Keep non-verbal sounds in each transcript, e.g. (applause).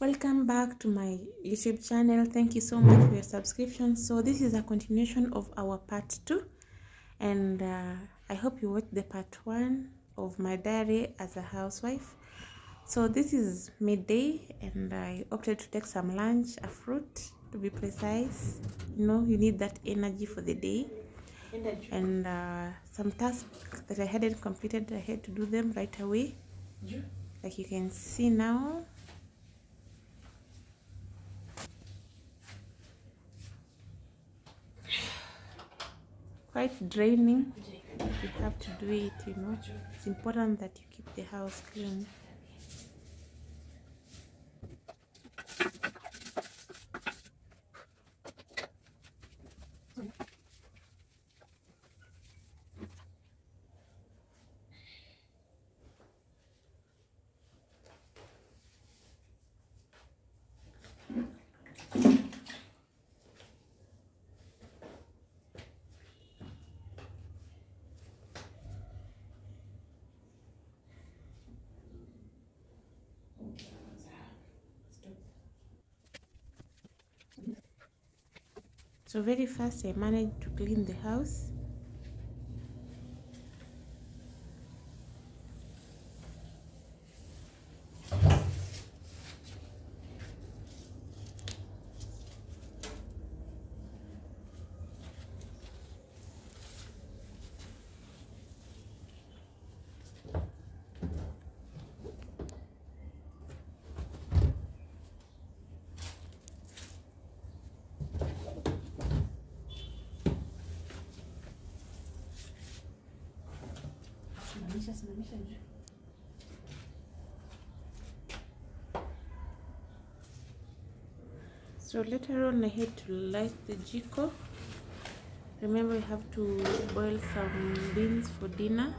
welcome back to my youtube channel. Thank you so much for your subscription. So this is a continuation of our part two. And uh, i hope you watched the part one of my diary as a housewife. So this is midday and i opted to take some lunch a fruit to be precise. You know you need that energy for the day. And uh, some tasks that i hadn't completed i had to do them right away. Like you can see now quite draining. But you have to do it you know. It's important that you keep the house clean so very fast i managed to clean the house So later on i had to light the jiko. Remember you have to boil some beans for dinner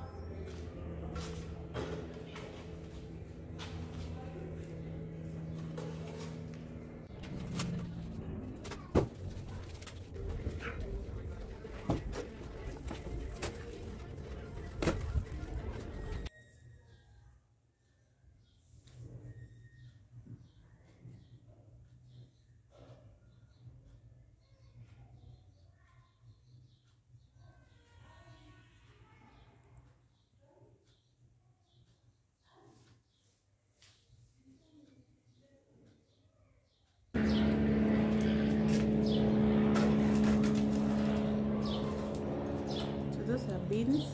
so those are beans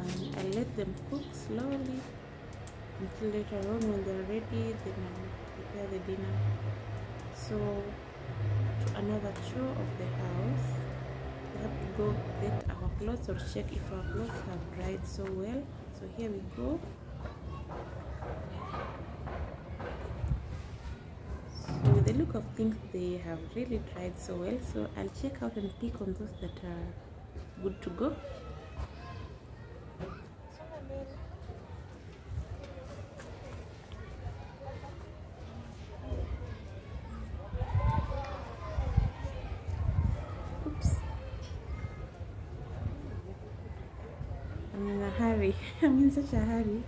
and i let them cook slowly until later on when they're ready then i'll prepare the dinner. So to another chore of the house we have to go get our clothes or check if our clothes have dried so well. So here we go. So with the look of things they have really dried so well. So i'll check out and pick on those that are good to go oops. I'm in a hurry. (laughs) I'm in such a hurry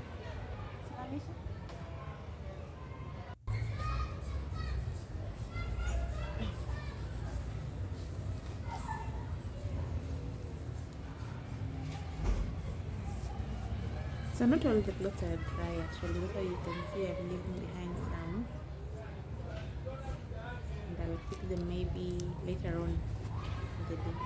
So not all the clothes are dry actually. Why you can see I'm leaving behind some. And I will pick them maybe later on in the day.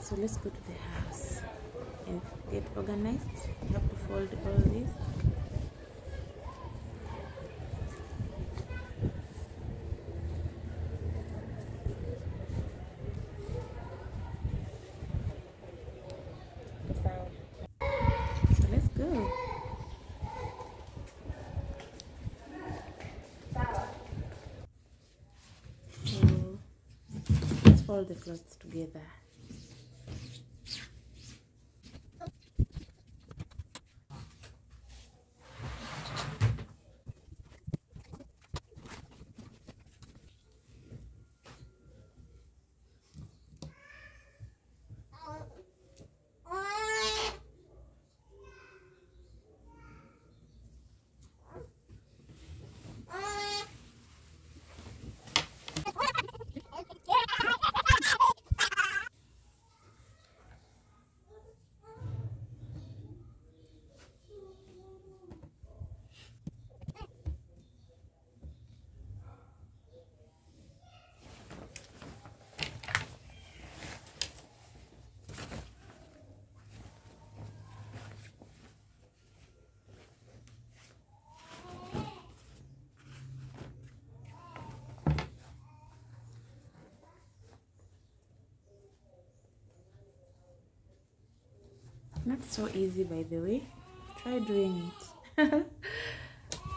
So let's go to the house and get organized. You have to fold all this. Sawa. So let's go. So let's the clothes together. Not so easy by the way. Try doing it. (laughs)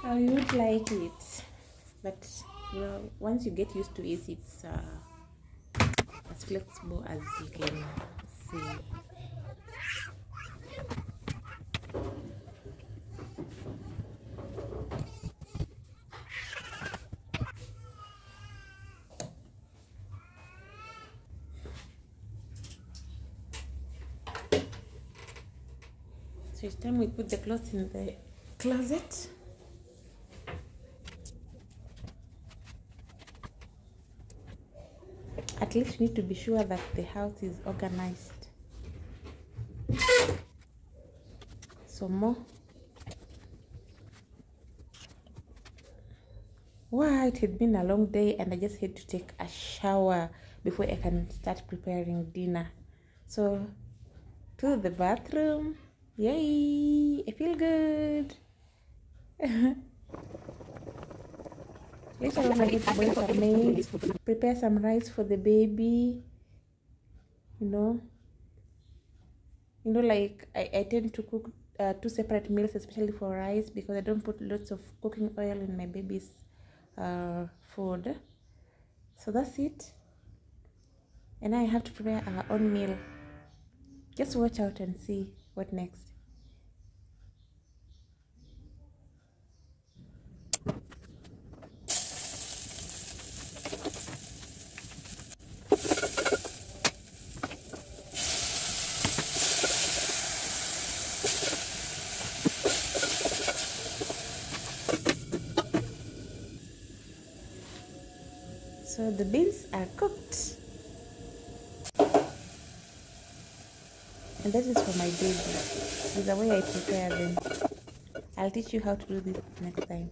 You would like it but you know once you get used to it it's uh, as flexible as you can see it's time we put the clothes in the closet. At least we need to be sure that the house is organized. So more. Wow, it had been a long day and I just had to take a shower before I can start preparing dinner. So to the bathroom. Yay! I feel good. (laughs) Later on, I get boil some maize, prepare some rice for the baby. You know, you know, like I, I tend to cook uh, two separate meals, especially for rice, because I don't put lots of cooking oil in my baby's uh, food. So that's it. And I have to prepare our own meal. Just watch out and see what next. So the beans are cooked. And that is for my baby. This is the way I prepare them. I'll teach you how to do this next time.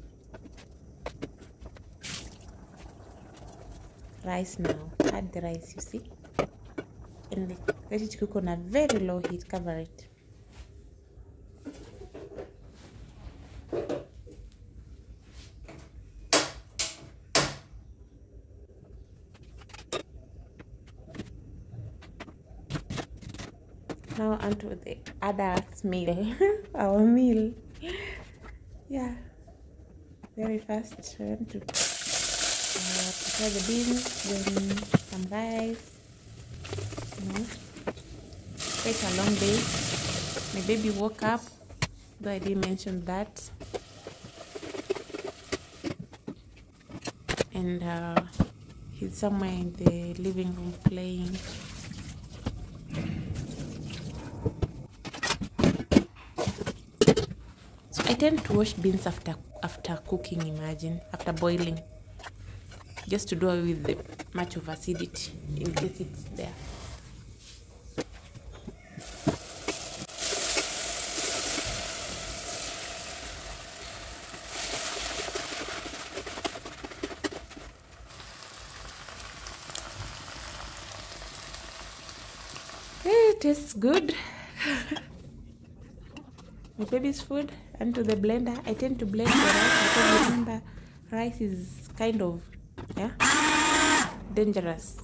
Rice now. Add the rice, you see? And let it cook on a very low heat. Cover it. now onto the adults meal (laughs) our meal yeah very fast want to prepare the beans then some rice you know. It's a long day. My baby woke up though i didn't mention that. And uh, he's somewhere in the living room playing. So I tend to wash beans after after cooking, imagine, after boiling. Just to do away with the much of acidity in case it's there. Eh, it tastes good. (laughs) My baby's food and to the blender. I tend to blend the rice because remember rice is kind of yeah dangerous.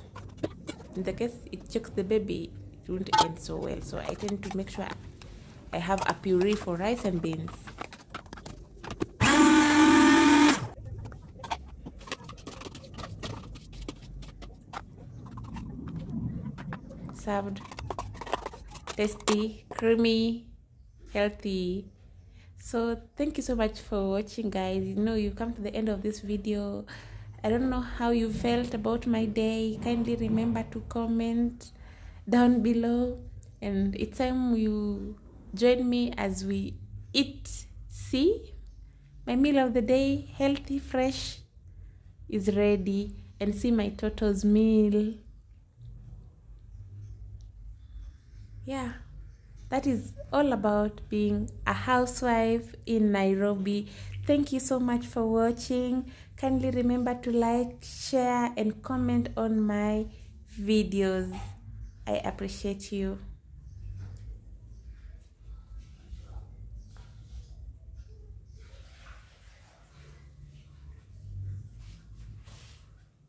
In the case it chokes the baby, it won't end so well. So I tend to make sure I have a puree for rice and beans. Served tasty, creamy, healthy so thank you so much for watching guys you know you come to the end of this video i don't know how you felt about my day kindly remember to comment down below and it's time you join me as we eat see my meal of the day healthy fresh is ready and see my toto's meal yeah that is all about being a housewife in Nairobi. Thank you so much for watching. Kindly remember to like, share, and comment on my videos. I appreciate you.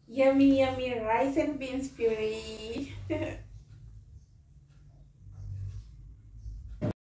Yummy, yummy rice and beans (laughs) puree.